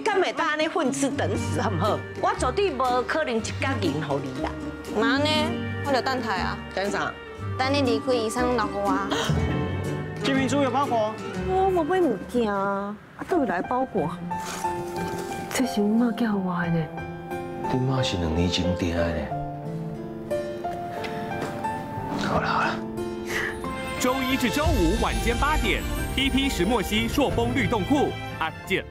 敢会当安尼混吃等死，好唔好？我绝对无可能一角银给你啦。妈呢？我就等待啊。等啥？等你离开医生老公啊。金明珠有包裹。我冇买物件啊，啊，都会来包裹。这是我妈叫我的呢。你妈是两年前订的。好了好了。周一至周五晚间八点，PP 石墨烯朔风律动裤，阿健。